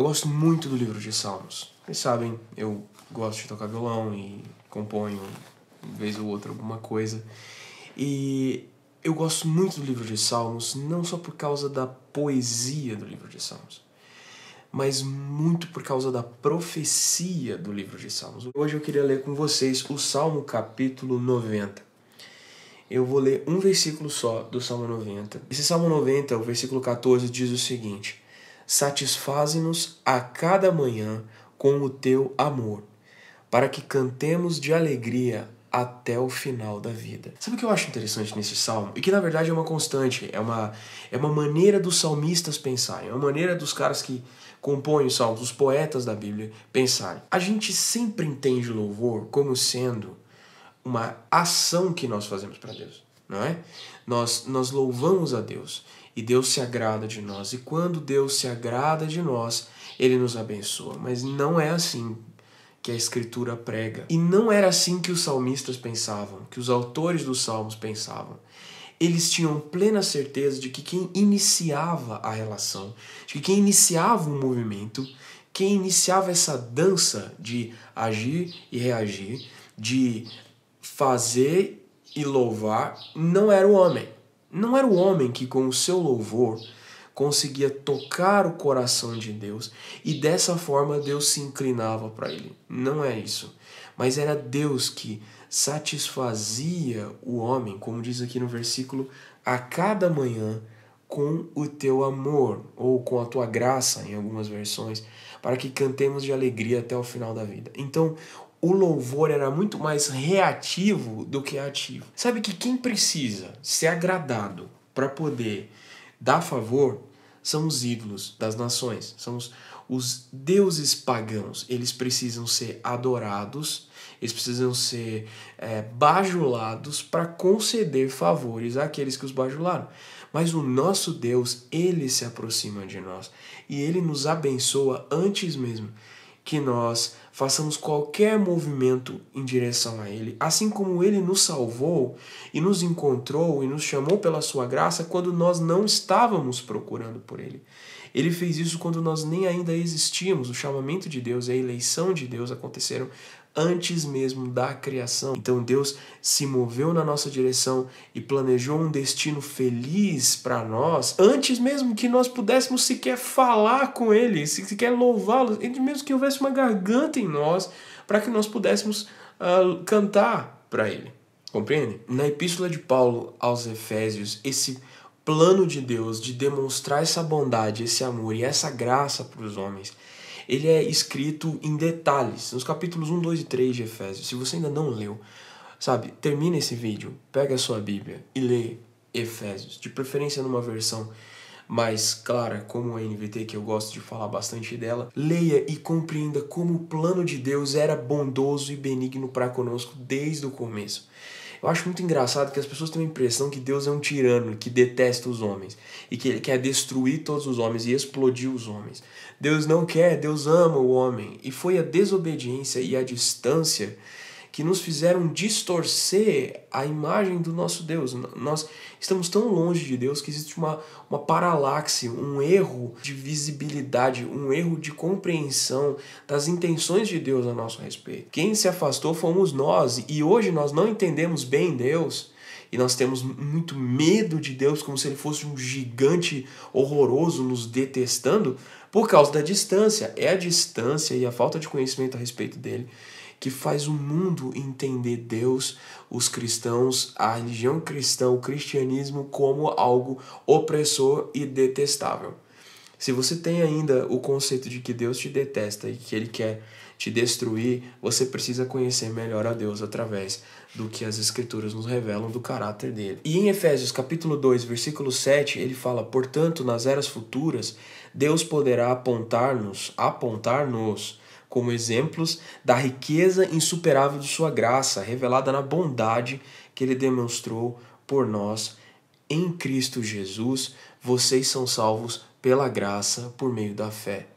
Eu gosto muito do livro de Salmos. Vocês sabem, eu gosto de tocar violão e componho, vez ou outra, alguma coisa. E eu gosto muito do livro de Salmos, não só por causa da poesia do livro de Salmos, mas muito por causa da profecia do livro de Salmos. Hoje eu queria ler com vocês o Salmo capítulo 90. Eu vou ler um versículo só do Salmo 90. Esse Salmo 90, o versículo 14, diz o seguinte: Satisfaze-nos a cada manhã com o teu amor, para que cantemos de alegria até o final da vida. Sabe o que eu acho interessante nesse salmo? E que na verdade é uma constante, é uma, é uma maneira dos salmistas pensarem, é uma maneira dos caras que compõem os salmos, os poetas da Bíblia, pensarem. A gente sempre entende louvor como sendo uma ação que nós fazemos para Deus, não é? Nós, nós louvamos a Deus e Deus se agrada de nós. E quando Deus se agrada de nós, Ele nos abençoa. Mas não é assim que a Escritura prega. E não era assim que os salmistas pensavam, que os autores dos salmos pensavam. Eles tinham plena certeza de que quem iniciava a relação, de que quem iniciava um movimento, quem iniciava essa dança de agir e reagir, de fazer e louvar, não era o homem. Não era o homem que, com o seu louvor, conseguia tocar o coração de Deus e dessa forma Deus se inclinava para ele. Não é isso. Mas era Deus que satisfazia o homem, como diz aqui no versículo, a cada manhã com o teu amor ou com a tua graça, em algumas versões, para que cantemos de alegria até o final da vida. Então, o louvor era muito mais reativo do que ativo. Sabe que quem precisa ser agradado para poder dar favor são os ídolos das nações, são os, os deuses pagãos. Eles precisam ser adorados, eles precisam ser é, bajulados para conceder favores àqueles que os bajularam. Mas o nosso Deus, ele se aproxima de nós e ele nos abençoa antes mesmo que nós façamos qualquer movimento em direção a Ele, assim como Ele nos salvou e nos encontrou e nos chamou pela Sua graça quando nós não estávamos procurando por Ele. Ele fez isso quando nós nem ainda existíamos. O chamamento de Deus e a eleição de Deus aconteceram antes mesmo da criação. Então Deus se moveu na nossa direção e planejou um destino feliz para nós antes mesmo que nós pudéssemos sequer falar com Ele, sequer louvá-lo, antes mesmo que houvesse uma garganta em nós para que nós pudéssemos uh, cantar para Ele. Compreende? Na epístola de Paulo aos Efésios, esse plano de Deus de demonstrar essa bondade, esse amor e essa graça para os homens ele é escrito em detalhes, nos capítulos 1, 2 e 3 de Efésios. Se você ainda não leu, sabe, termina esse vídeo, pega a sua Bíblia e lê Efésios, de preferência numa versão mais clara, como a NVT, que eu gosto de falar bastante dela. Leia e compreenda como o plano de Deus era bondoso e benigno para conosco desde o começo. Eu acho muito engraçado que as pessoas têm a impressão que Deus é um tirano que detesta os homens e que ele quer destruir todos os homens e explodir os homens. Deus não quer, Deus ama o homem. E foi a desobediência e a distância que nos fizeram distorcer a imagem do nosso Deus. Nós estamos tão longe de Deus que existe uma, uma paralaxe, um erro de visibilidade, um erro de compreensão das intenções de Deus a nosso respeito. Quem se afastou fomos nós, e hoje nós não entendemos bem Deus. E nós temos muito medo de Deus, como se ele fosse um gigante horroroso nos detestando, por causa da distância. É a distância e a falta de conhecimento a respeito dele que faz o mundo entender Deus, os cristãos, a religião cristã, o cristianismo como algo opressor e detestável. Se você tem ainda o conceito de que Deus te detesta e que ele quer te destruir, você precisa conhecer melhor a Deus através do que as escrituras nos revelam do caráter dele. E em Efésios capítulo 2, versículo 7, ele fala: "Portanto, nas eras futuras, Deus poderá apontar-nos, apontar-nos como exemplos da riqueza insuperável de sua graça, revelada na bondade que ele demonstrou por nós em Cristo Jesus. Vocês são salvos pela graça por meio da fé.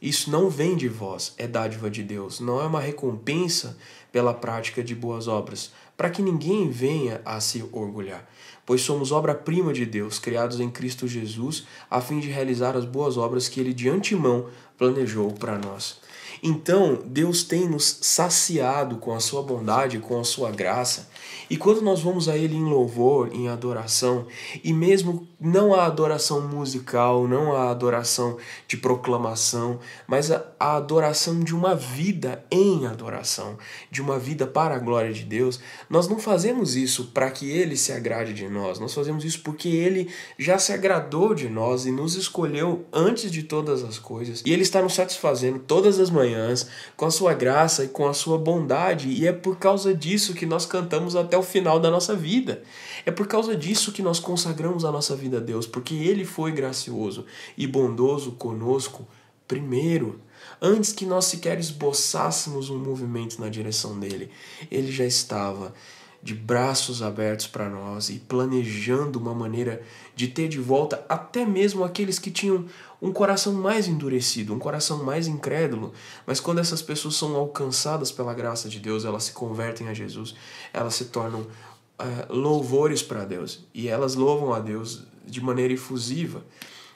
Isso não vem de vós, é dádiva de Deus, não é uma recompensa pela prática de boas obras, para que ninguém venha a se orgulhar. Pois somos obra-prima de Deus, criados em Cristo Jesus, a fim de realizar as boas obras que Ele de antemão planejou para nós. Então, Deus tem nos saciado com a sua bondade, com a sua graça. E quando nós vamos a Ele em louvor, em adoração, e mesmo não a adoração musical, não a adoração de proclamação, mas a, a adoração de uma vida em adoração, de uma vida para a glória de Deus, nós não fazemos isso para que Ele se agrade de nós, nós fazemos isso porque Ele já se agradou de nós e nos escolheu antes de todas as coisas, e Ele está nos satisfazendo todas as manhãs manhãs, com a sua graça e com a sua bondade, e é por causa disso que nós cantamos até o final da nossa vida. É por causa disso que nós consagramos a nossa vida a Deus, porque Ele foi gracioso e bondoso conosco primeiro. Antes que nós sequer esboçássemos um movimento na direção dele, ele já estava de braços abertos para nós e planejando uma maneira de ter de volta até mesmo aqueles que tinham um coração mais endurecido, um coração mais incrédulo. Mas quando essas pessoas são alcançadas pela graça de Deus, elas se convertem a Jesus, elas se tornam uh, louvores para Deus e elas louvam a Deus de maneira efusiva.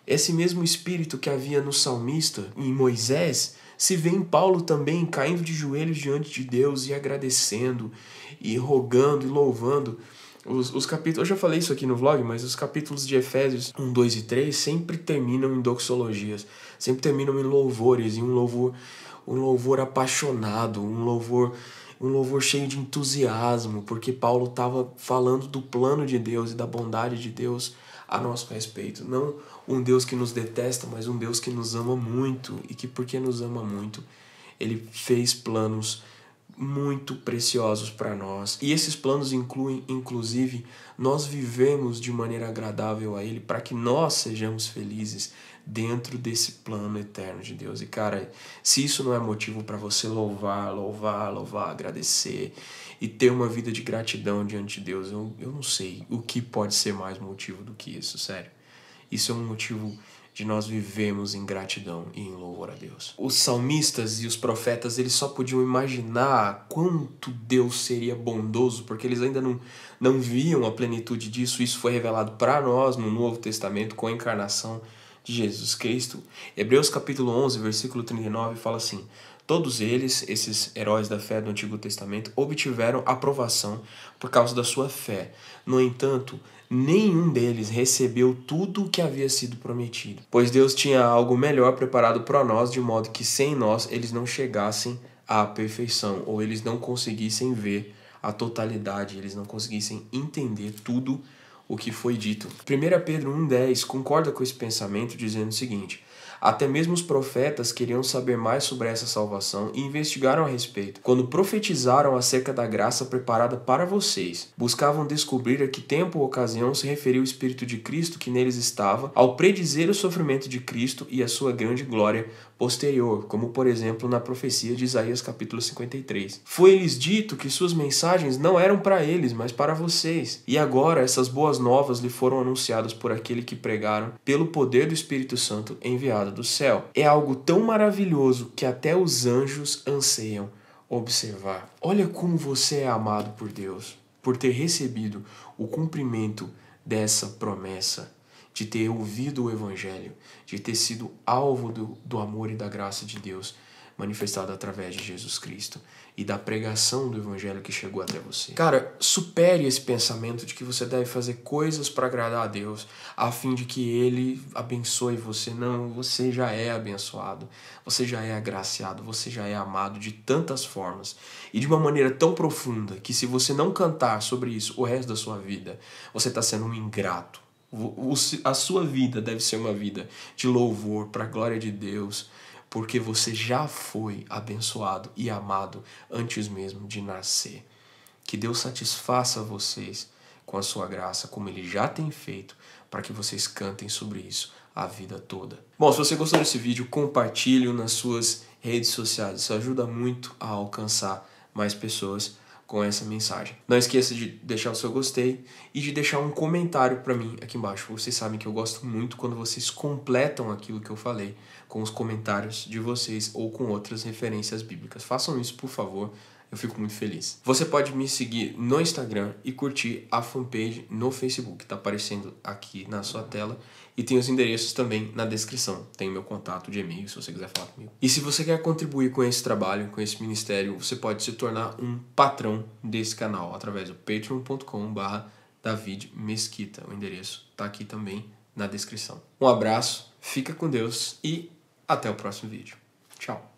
Esse mesmo espírito que havia no salmista, em Moisés, se vê em Paulo também caindo de joelhos diante de Deus e agradecendo e rogando e louvando. Os, os capítulos, eu já falei isso aqui no vlog, mas os capítulos de Efésios 1, 2 e 3 sempre terminam em doxologias, sempre terminam em louvores, em um louvor, um louvor apaixonado, um louvor um louvor cheio de entusiasmo, porque Paulo estava falando do plano de Deus e da bondade de Deus a nosso respeito. Não um Deus que nos detesta, mas um Deus que nos ama muito e que, porque nos ama muito, ele fez planos muito preciosos para nós. E esses planos incluem, inclusive, nós vivemos de maneira agradável a Ele para que nós sejamos felizes dentro desse plano eterno de Deus. E cara, se isso não é motivo para você louvar, louvar, louvar, agradecer e ter uma vida de gratidão diante de Deus, eu, eu não sei o que pode ser mais motivo do que isso, sério. Isso é um motivo de nós vivemos em gratidão e em louvor a Deus. Os salmistas e os profetas, eles só podiam imaginar quanto Deus seria bondoso, porque eles ainda não, não viam a plenitude disso. Isso foi revelado para nós no Novo Testamento com a encarnação de Jesus Cristo. Hebreus capítulo 11, versículo 39 fala assim: Todos eles, esses heróis da fé do Antigo Testamento, obtiveram aprovação por causa da sua fé. No entanto, nenhum deles recebeu tudo o que havia sido prometido, pois Deus tinha algo melhor preparado para nós, de modo que sem nós eles não chegassem à perfeição, ou eles não conseguissem ver a totalidade, eles não conseguissem entender tudo o que foi dito. 1 Pedro 1,10 concorda com esse pensamento, dizendo o seguinte: até mesmo os profetas queriam saber mais sobre essa salvação e investigaram a respeito. Quando profetizaram acerca da graça preparada para vocês, buscavam descobrir a que tempo ou ocasião se referia o Espírito de Cristo que neles estava, ao predizer o sofrimento de Cristo e a sua grande glória posterior, como por exemplo na profecia de Isaías capítulo 53. Foi-lhes dito que suas mensagens não eram para eles, mas para vocês. E agora essas boas novas lhe foram anunciadas por aquele que pregaram pelo poder do Espírito Santo enviado do céu. É algo tão maravilhoso que até os anjos anseiam observar. Olha como você é amado por Deus, por ter recebido o cumprimento dessa promessa de ter ouvido o Evangelho, de ter sido alvo do, do amor e da graça de Deus manifestado através de Jesus Cristo e da pregação do Evangelho que chegou até você. Cara, supere esse pensamento de que você deve fazer coisas para agradar a Deus, a fim de que Ele abençoe você. Não, você já é abençoado, você já é agraciado, você já é amado de tantas formas e de uma maneira tão profunda que se você não cantar sobre isso o resto da sua vida, você está sendo um ingrato a sua vida deve ser uma vida de louvor para a glória de Deus, porque você já foi abençoado e amado antes mesmo de nascer. Que Deus satisfaça vocês com a sua graça, como Ele já tem feito, para que vocês cantem sobre isso a vida toda. Bom, se você gostou desse vídeo, compartilhe nas suas redes sociais. Isso ajuda muito a alcançar mais pessoas com essa mensagem. Não esqueça de deixar o seu gostei e de deixar um comentário para mim aqui embaixo. Vocês sabem que eu gosto muito quando vocês completam aquilo que eu falei com os comentários de vocês ou com outras referências bíblicas. Façam isso, por favor. Eu fico muito feliz. Você pode me seguir no Instagram e curtir a fanpage no Facebook. Tá aparecendo aqui na sua tela. E tem os endereços também na descrição. Tem meu contato de e-mail se você quiser falar comigo. E se você quer contribuir com esse trabalho, com esse ministério, você pode se tornar um patrão desse canal através do patreon.com.br David Mesquita. O endereço tá aqui também na descrição. Um abraço, fica com Deus e até o próximo vídeo. Tchau.